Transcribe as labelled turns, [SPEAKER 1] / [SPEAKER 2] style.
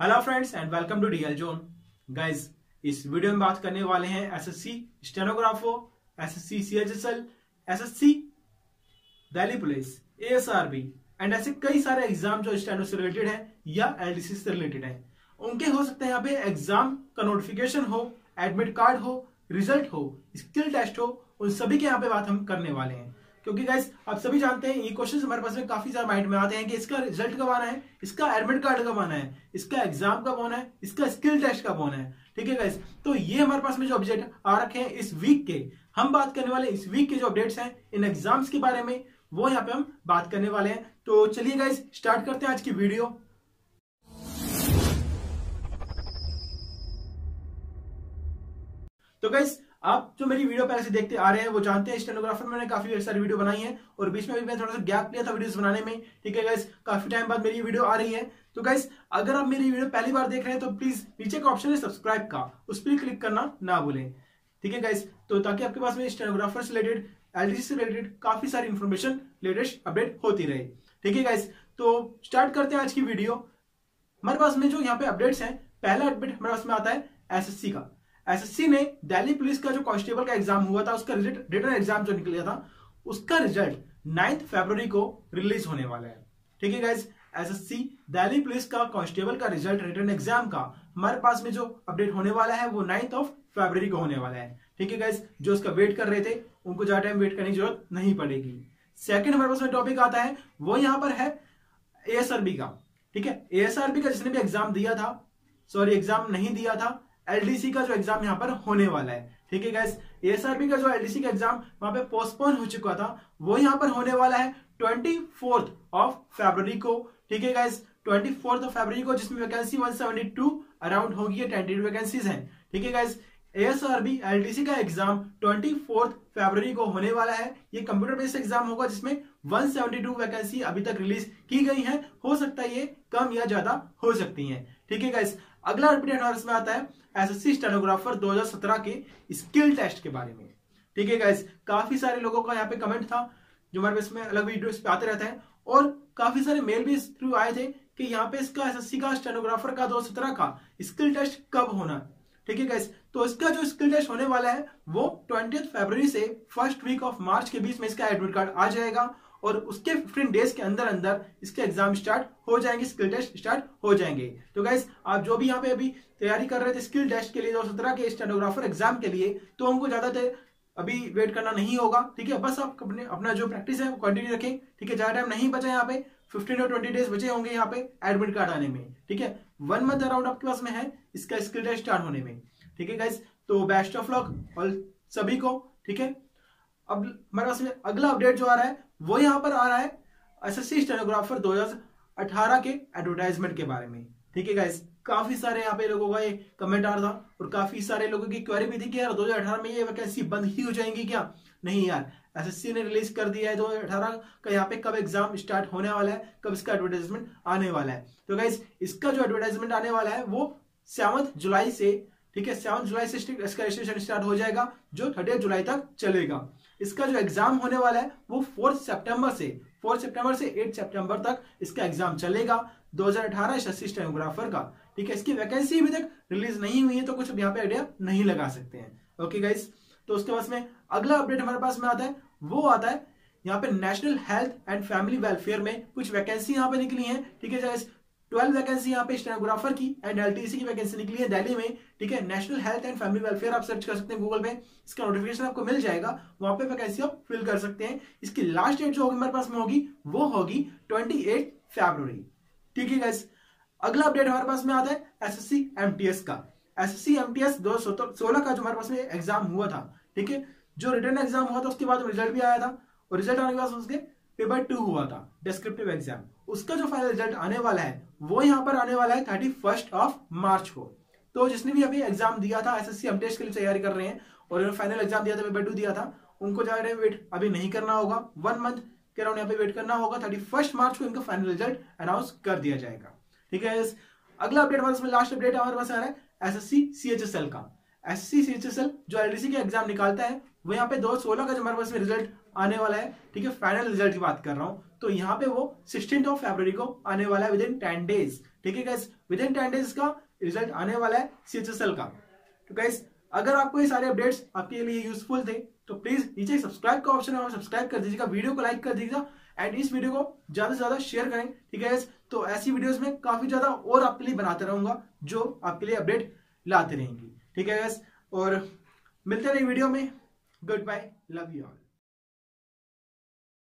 [SPEAKER 1] Hello friends and welcome to DL zone guys इस video में बात करने वाले हैं SSC stenographer SSC CHSL SSC Delhi police ASRB and ऐसे कई सारे एग्ज़ाम जो स्टेनो से रिलेटेड है या एलडीसी से रिलेटेड है। उनके हो सकते हैं यहाँ पे एग्ज़ाम का नोटिफिकेशन हो एडमिट कार्ड हो रिज़ल्ट हो स्किल टेस्ट हो, उन सभी के यहाँ पे बात हम करने वाले हैं। क्योंकि गाइस आप सभी जानते हैं, ये क्वेश्चन हमारे पास में काफ़ी ज़्यादा माइंड में आते हैं कि इसका रिज़ल्ट कब आना है, इसका एडमिट कार्ड कब आना है, इसका एग्ज़ाम कब होना है, इसका स्किल टेस्ट कब होना है। ठीक है गाइस तो ये हमारे पास में जो अपडेट आ रखे हैं इस वीक के, हम बात करने वाले इस वीक के जो अपडेट्स हैं, इन एग्ज़ाम्स के बारे में, वो यहाँ पे हम बात करने वाले हैं। तो चलिए गाइस स्टार्ट करते हैं आज की वीडियो तो गाइस आप जो मेरी वीडियो पहले से देखते आ रहे हैं, वो जानते हैं स्टेनोग्राफर मैंने काफ़ी सारी वीडियो बनाई है, और बीच में भी मैं थोड़ा सा गैप लिया था वीडियोस बनाने में। ठीक है गाइस काफ़ी टाइम बाद मेरी वीडियो आ रही है। तो गाइस अगर आप मेरी वीडियो पहली बार देख रहे हैं तो प्लीज़ नीचे का ऑप्शन है सब्सक्राइब का। उस पर क्लिक करना ना भूलें। ठीक है गाइस तो ताकि आपके पास में स्टेनोग्राफर से रिलेटेड एलडीसी से रिलेटेड काफ़ी सारी इन्फॉर्मेशन लेटेस्ट अपडेट होती रहे। ठीक है गाइस तो स्टार्ट करते हैं आज की वीडियो हमारे पास में जो यहाँ पे अपडेट्स हैं, पहला अपडेट हमारे पास में आता है एसएससी का। एसएससी ने दिल्ली पुलिस का जो कांस्टेबल का एग्ज़ाम हुआ था, उसका रिज़ल्ट रिटर्न एग्ज़ाम जो निकला था, उसका रिज़ल्ट नाइन्थ फेब्रुवरी को रिलीज़ होने वाला है। ठीक है गाइज़ एसएससी दिल्ली पुलिस का कांस्टेबल का रिज़ल्ट रिटर्न एग्ज़ाम का हमारे पास में जो अपडेट होने वाला है, वो नाइन्थ ऑफ़ फेब्रुवरी को होने वाला है। ठीक है गाइज़ जो उसका वेट कर रहे थे, उनको ज़्यादा टाइम वेट करने की ज़रूरत नहीं पड़ेगी। सेकंड हमारे पास में टॉपिक आता है, वो यहाँ पर है एएसआरबी का। ठीक है? एएसआरबी का जिसने भी एग्ज़ाम दिया था सॉरी एग्ज़ाम नहीं दिया था एलडीसी का जो एग्ज़ाम यहाँ पर होने वाला है। ठीक है गैस एसआरबी का जो एलडीसी का एग्ज़ाम वहाँ पे पोस्टपोन हो चुका था, वो यहाँ पर होने वाला है ट्वेंटी ऑफ़ फेब्रवरी को। ठीक है गैस ट्वेंटी ऑफ़ फेब्रवरी को जिसमें वैकेंसी 172 अराउंड होगी टेंटेटिव वैकेंसीज हैं। ठीक है गैस एएसआरबी एलडीसी का एग्ज़ाम ट्वेंटी फोर्थ फेब्रवरी को होने वाला है। ये कंप्यूटर बेस्ड एग्ज़ाम होगा जिसमें 172 वैकेंसी अभी तक रिलीज़ की गई है। हो सकता है ये कम या ज़्यादा हो सकती हैं। ठीक है गाइस अगला अपडेट हमारे इसमें आता है एसएससी स्टेनोग्राफर 2017 के स्किल टेस्ट के बारे में। ठीक है गाइस काफ़ी सारे लोगों का यहाँ पे कमेंट था, जो हमारे इसमें अलग वीडियो पे आते रहते हैं। और काफ़ी सारे मेल भी थ्रू आए थे कि यहाँ पे इसका एसएससी का स्टेनोग्राफर का 2017 का स्किल टेस्ट कब होना। ठीक है गाइस तो इसका जो स्किल टेस्ट होने वाला है, वो ट्वेंटी फरवरी से फ़र्स्ट वीक ऑफ़ मार्च के बीच में इसका एडमिट कार्ड आ जाएगा। और उसके फिफ्टीन डेज़ के अंदर अंदर इसके एग्ज़ाम स्टार्ट हो जाएँगे स्किल टेस्ट स्टार्ट हो जाएँगे। तो गाइस आप जो भी यहाँ पे अभी तैयारी कर रहे थे स्किल टेस्ट के लिए दो सत्रह के स्टेनोग्राफर एग्ज़ाम के लिए तो हमको ज़्यादा अभी वेट करना नहीं होगा, ठीक है? बस आप अपने, अपना जो प्रैक्टिस है वो कंटिन्यू रखें, ठीक है? ज़्यादा टाइम नहीं बचा यहाँ पे फिफ्टीन और ट्वेंटी डेज़ बचे होंगे यहाँ पे एडमिट कार्ड आने में, ठीक है? वन मंथ अराउंड आपके पास में है इसका स्किल टेस्ट स्टार्ट होने में, ठीक है गाइस तो बेस्ट ऑफ़ लक और सभी को, ठीक है? अब हमारे पास में अगला अपडेट जो आ रहा है वो यहाँ पर आ रहा है एसएससी स्टेनोग्राफर 2018 के एडवर्टाइजमेंट के बारे में। ठीक है गाइस काफ़ी सारे यहाँ पे लोगों का ये कमेंट आ रहा था और काफ़ी सारे लोगों की क्वेरी भी थी कि यार 2018 में ये वैकेंसी बंद ही हो जाएँगी क्या? नहीं यार एसएससी ने रिलीज़ कर दिया है 2018 का। यहाँ पे कब एग्ज़ाम स्टार्ट होने वाला है, कब इसका एडवर्टाइजमेंट आने वाला है? तो गाइस इसका जो एडवर्टाइजमेंट आने वाला है वो सेवंथ जुलाई से ठीक है सेवन जुलाई से इसका रजिस्ट्रेशन स्टार्ट हो जाएगा, जो थर्टी जुलाई तक चलेगा। इसका जो एग्ज़ाम होने वाला है, वो फोर्थ सितंबर से फोर्थ सितंबर से एट सितंबर तक इसका एग्ज़ाम चलेगा 2018 एसएससी स्टेनोग्राफर का। ठीक है, इसकी वैकेंसी अभी तक रिलीज़ नहीं हुई है तो कुछ यहाँ पे आइडिया नहीं लगा सकते हैं। ओके गाइस तो उसके पास में अगला अपडेट हमारे पास में आता है, वो आता है, यहाँ पे national health and family welfare में कुछ वैकेंसी यहाँ पे निकली है। ठीक है ट्वेल्व वैकेंसी यहाँ पे स्टेनोग्राफर की एंड एलटीसी की वैकेंसी निकली है दिल्ली में, ठीक है? National health and family welfare आप सर्च कर सकते हैं गूगल पे। इसका नोटिफिकेशन आपको मिल जाएगा, वहाँ पे वैकेंसी आप फिल कर सकते हैं। इसकी लास्ट डेट जो होगी हमारे पास में होगी, वो होगी ट्वेंटी एट फेब्रुवरी ठीक है गाइस अगला अपडेट हमारे पास में आता है एसएससी एमटीएस का। एसएससी एमटीएस दो सोलह का जो हमारे पास में एग्ज़ाम हुआ था, ठीक है? जो रिटर्न एग्ज़ाम हुआ था, उसके बाद रिज़ल्ट भी आया था। और रिज़ल्ट आने के बाद उसके पेपर टू हुआ था डिस्क्रिप्टिव एग्ज़ाम उसका जो फाइनल रिज़ल्ट आने वाला है, वो यहाँ पर आने वाला है थर्टी फ़र्स्ट ऑफ़ मार्च को। तो जिसने भी अभी एग्ज़ाम दिया था एस एस सी के लिए तैयारी कर रहे हैं, और फाइनल एग्ज़ाम दिया था पेपर टू दिया था, उनको ज़्यादा वेट अभी नहीं करना होगा। वन मंथ के अराउंड यहाँ पे वेट करना होगा। थर्टी फ़र्स्ट मार्च को इनका फाइनल रिज़ल्ट अनाउंस कर दिया जाएगा। ठीक है अगला अपडेट हमारे लास्ट अपडेट हमारे पास आ रहा है S C C H S L का। S C C H S L जो एल एलडीसी के एग्ज़ाम निकालता है, वो यहाँ पे दो सोलह का जो हमारे पास रिज़ल्ट आने वाला है, ठीक है फाइनल रिज़ल्ट की बात कर रहा हूँ। तो यहाँ पे वो सिक्सटीन ऑफ़ फेब्रवरी को आने वाला है विद इन टेन डेज़ ठीक है विद इन टेन डेज़ का रिज़ल्ट आने वाला है सीएचएसएल का। तो गैस अगर आपको ये सारे अपडेट्स आपके लिए यूजफुल थे तो प्लीज़ नीचे सब्सक्राइब का ऑप्शन है सब्सक्राइब कर दीजिएगा वीडियो को लाइक कर दीजिएगा एंड इस वीडियो को ज़्यादा से ज़्यादा शेयर करें। ठीक है तो ऐसी वीडियोस में काफ़ी ज़्यादा और आपके लिए बनाते रहूँगा, जो आपके लिए अपडेट लाते रहेंगी। ठीक है और मिलते रहे वीडियो में। Good bye love you all